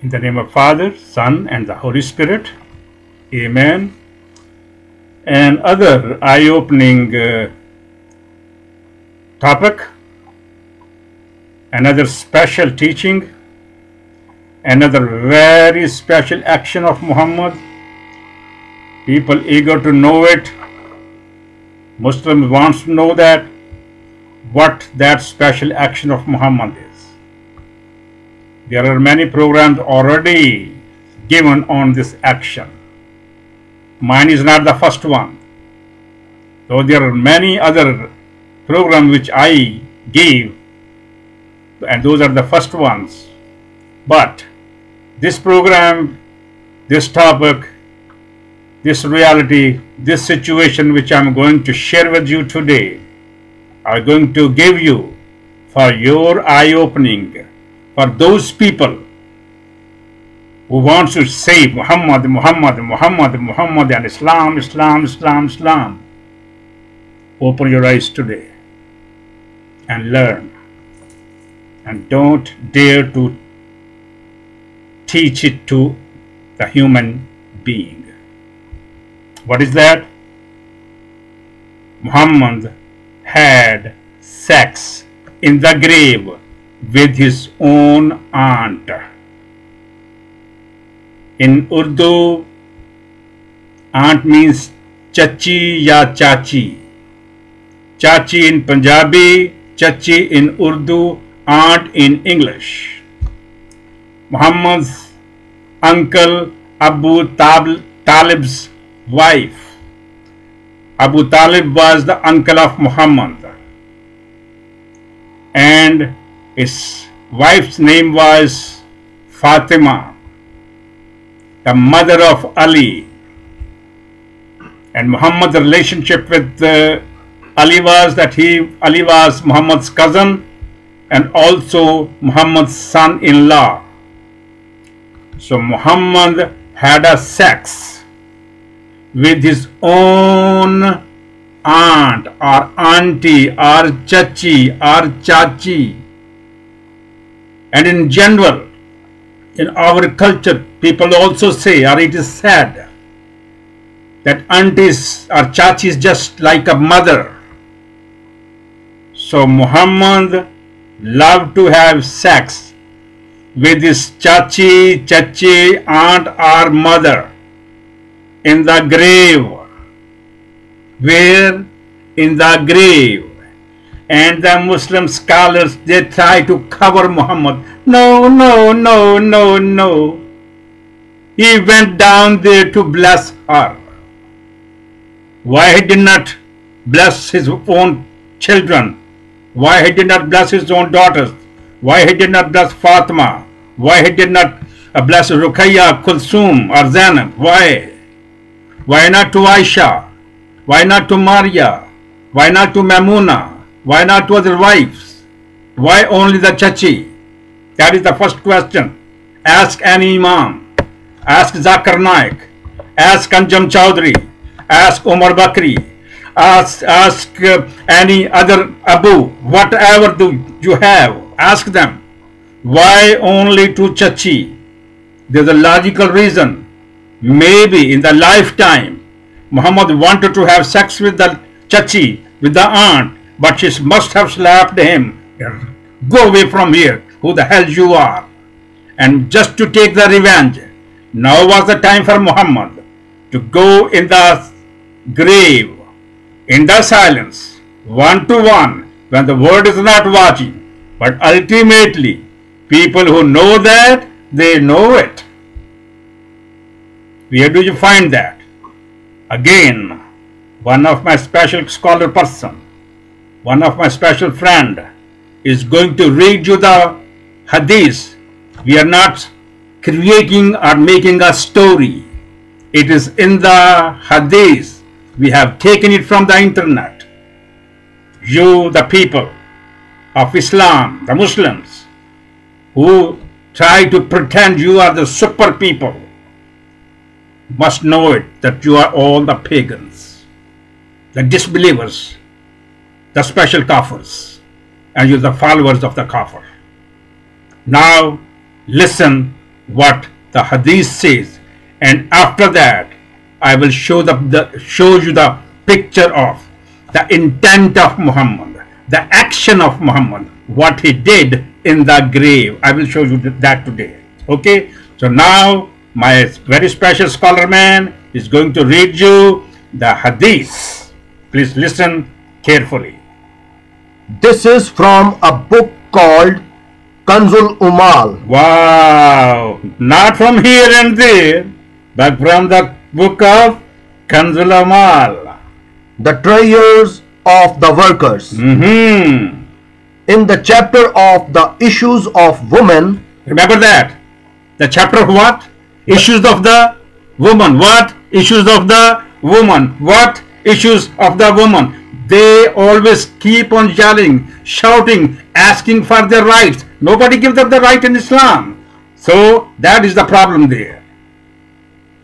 In the name of Father, Son, and the Holy Spirit. Amen. And other eye-opening uh, topic, another special teaching, another very special action of Muhammad. People eager to know it. Muslims wants to know that what that special action of Muhammad is. There are many programs already given on this action. Mine is not the first one. Though there are many other programs which I gave, and those are the first ones. But this program, this topic, this reality, this situation which I'm going to share with you today, are going to give you for your eye opening for those people who wants to say Muhammad, Muhammad, Muhammad, Muhammad and Islam, Islam, Islam, Islam. Open your eyes today and learn. And don't dare to teach it to the human being. What is that? Muhammad had sex in the grave with his own aunt. In Urdu, aunt means chachi ya chachi. Chachi in Punjabi, chachi in Urdu, aunt in English. Muhammad's uncle Abu Talib's wife. Abu Talib was the uncle of Muhammad and his wife's name was Fatima, the mother of Ali. And Muhammad's relationship with uh, Ali was that he Ali was Muhammad's cousin and also Muhammad's son-in-law. So Muhammad had a sex with his own aunt or auntie or chachi or chachi. And in general, in our culture, people also say, or it is said, that aunties or chachis just like a mother. So Muhammad loved to have sex with his chachi, chachi, aunt or mother in the grave. Where? In the grave and the Muslim scholars they try to cover Muhammad. No, no, no, no, no. He went down there to bless her. Why he did not bless his own children? Why he did not bless his own daughters? Why he did not bless Fatima? Why he did not uh, bless Ruqayya, Kulsum or Zainab? Why? Why not to Aisha? Why not to Maria? Why not to Mamuna? Why not to other wives? Why only the Chachi? That is the first question. Ask any Imam. Ask Zakir Naik. Ask Anjem Choudary. Ask Omar Bakri. Ask, ask uh, any other Abu. Whatever do you have. Ask them. Why only to Chachi? There's a logical reason. Maybe in the lifetime Muhammad wanted to have sex with the chachi, with the aunt, but she must have slapped him. Go away from here, who the hell you are. And just to take the revenge, now was the time for Muhammad to go in the grave, in the silence, one to one, when the world is not watching. But ultimately, people who know that, they know it. Where do you find that? Again, one of my special scholar person, one of my special friend is going to read you the hadith. We are not creating or making a story. It is in the hadith. We have taken it from the internet. You, the people of Islam, the Muslims, who try to pretend you are the super people, must know it that you are all the pagans, the disbelievers, the special kafirs, and you're the followers of the kafir. Now listen what the hadith says and after that I will show the, the show you the picture of the intent of Muhammad, the action of Muhammad, what he did in the grave. I will show you that today. Okay, so now my very special scholar man is going to read you the hadith. Please listen carefully. This is from a book called Kanzul Umal. Wow! Not from here and there, but from the book of Kanzul Umal. The Treasures of the Workers. hmm In the chapter of the issues of women, Remember that. The chapter of what? Issues of the woman. What? Issues of the woman. What? Issues of the woman. They always keep on yelling, shouting, asking for their rights. Nobody gives them the right in Islam. So that is the problem there.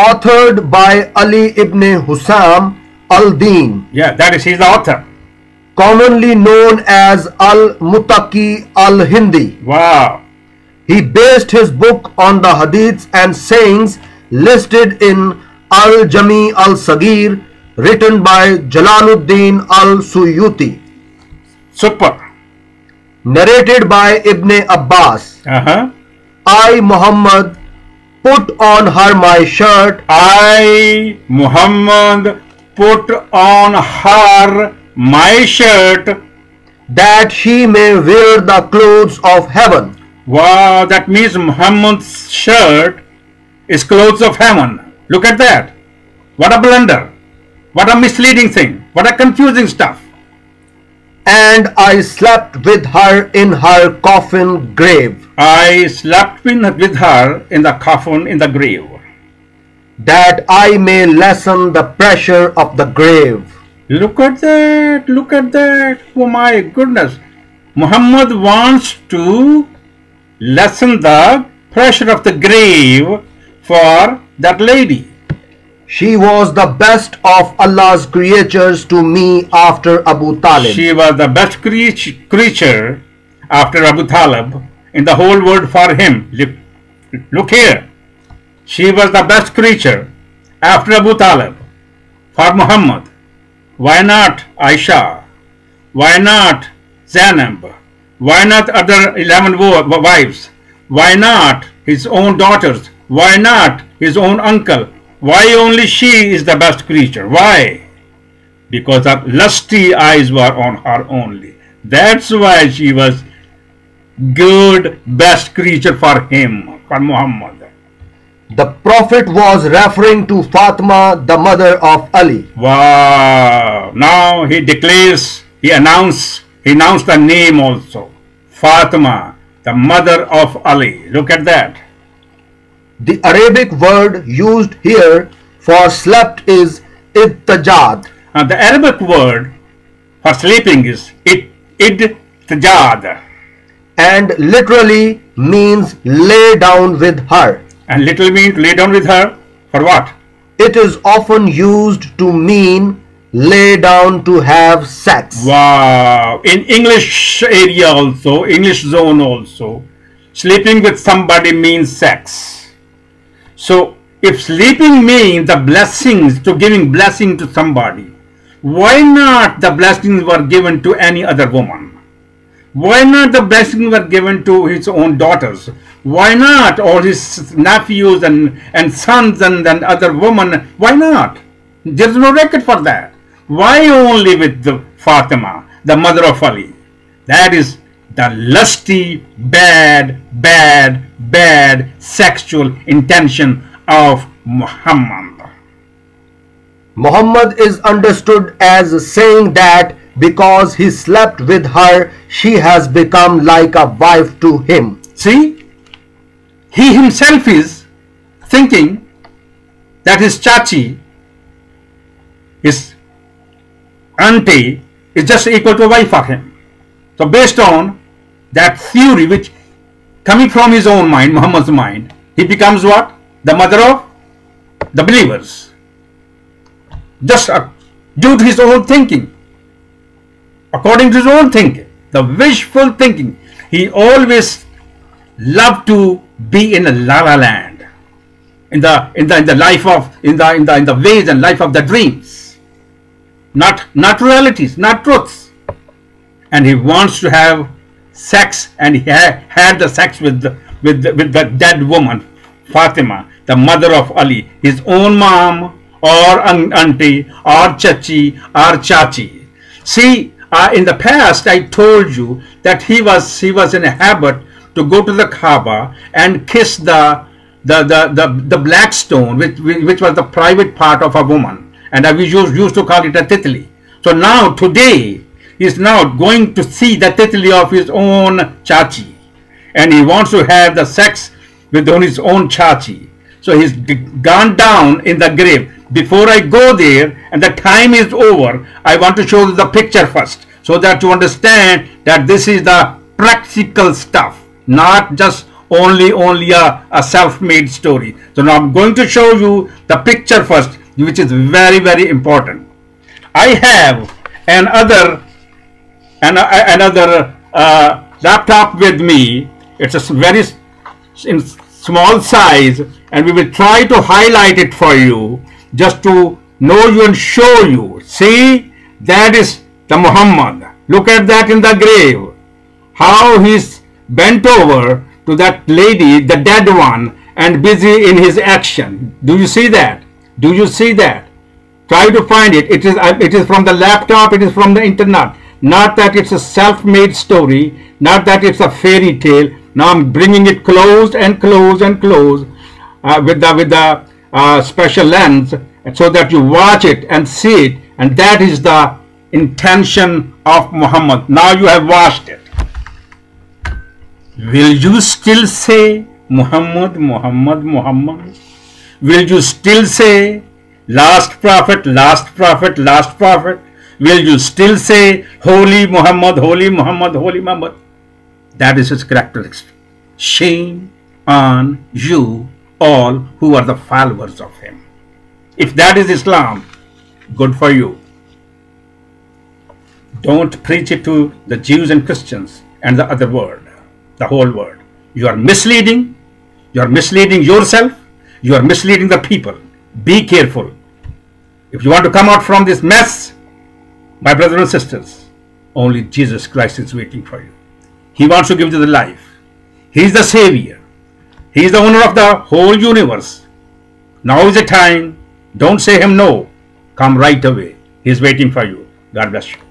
authored by Ali ibn Hussam al-Din, Yeah, that is he's the author. commonly known as al-Muttaqi al-Hindi. Wow. He based his book on the hadiths and sayings listed in Al-Jami al-Sagir written by Jalaluddin al-Suyuti, Super. narrated by Ibn Abbas. Uh-huh. I, Muhammad, put on her my shirt I, Muhammad, put on her my shirt that she may wear the clothes of heaven. Wow, that means Muhammad's shirt is clothes of heaven. Look at that. What a blunder. What a misleading thing. What a confusing stuff. And I slept with her in her coffin grave, I slept with her in the coffin in the grave. that I may lessen the pressure of the grave. Look at that. Look at that. Oh my goodness. Muhammad wants to lessen the pressure of the grave for that lady. She was the best of Allah's creatures to me after Abu Talib. She was the best creature, after Abu Talib in the whole world for him. Look, here. She was the best creature after Abu Talib for Muhammad. Why not Aisha? Why not Zainab? Why not other 11 wo- wives? Why not his own daughters? Why not his own uncle? Why only she is the best creature? Why? because her lusty eyes were on her only. That's why she was good, best creature for him, for Muhammad. The Prophet was referring to Fatima, the mother of Ali. Wow! Now he declares, he announced, he announced the name also. Fatima, the mother of Ali. Look at that. The Arabic word used here for slept is ittajad. Now the Arabic word for sleeping is it, idtajad. and literally means lay down with her. And little means lay down with her for what? It is often used to mean lay down to have sex. Wow. In English area also, English zone also, sleeping with somebody means sex. So if sleeping means the blessings to giving blessing to somebody, why not the blessings were given to any other woman? Why not the blessings were given to his own daughters? Why not all his nephews and, and sons and, and other women? Why not? There's no record for that. Why only with the Fatima, the mother of Ali? That is the lusty, bad, bad, bad sexual intention of Muhammad. Muhammad is understood as saying that because he slept with her, she has become like a wife to him. See, he himself is thinking that his chachi, his auntie, is just equal to a wife for him. So, based on that theory, which coming from his own mind, Muhammad's mind, he becomes what? The mother of the believers. Just due to his own thinking, according to his own thinking, the wishful thinking, he always love to be in a la land, in the in the in the life of in the in the in the ways and life of the dreams, not not realities, not truths, and he wants to have sex, and he ha- had the sex with the, with the, with the dead woman, Fatima, the mother of Ali, his own mom or auntie or chachi or chachi. See, uh, in the past, I told you that he was he was in a habit to go to the Kaaba and kiss the the the the, the black stone, which which was the private part of a woman, and we used used to call it a titli. So now today is now going to see the titli of his own chachi, and he wants to have the sex with his own chachi. So he's gone down in the grave before I go there and the time is over, I want to show you the picture first so that you understand that this is the practical stuff, not just only only a, a self-made story. So now I'm going to show you the picture first, which is very, very important. I have another an, another uh, laptop with me. It's a very in small size and we will try to highlight it for you just to know you and show you. See, that is the Muhammad. Look at that in the grave. How he's bent over to that lady, the dead one, and busy in his action. Do you see that? Do you see that? Try to find it. It is, uh, it is from the laptop, it is from the internet. Not that it's a self-made story, not that it's a fairy tale. Now I'm bringing it close and close and close uh, with the, with the uh, special lens so that you watch it and see it and that is the intention of Muhammad. Now you have watched it. Will you still say Muhammad, Muhammad, Muhammad? Will you still say last prophet, last prophet, last prophet? Will you still say Holy Muhammad, Holy Muhammad, Holy Muhammad? That is his characteristic. Shame on you all who are the followers of him. If that is Islam, good for you. Don't preach it to the Jews and Christians and the other world, the whole world. You are misleading. You are misleading yourself. You are misleading the people. Be careful. If you want to come out from this mess, my brothers and sisters, only Jesus Christ is waiting for you. He wants to give you the life. He is the Savior. He is the owner of the whole universe. Now is the time. Don't say him no. Come right away. He is waiting for you. God bless you.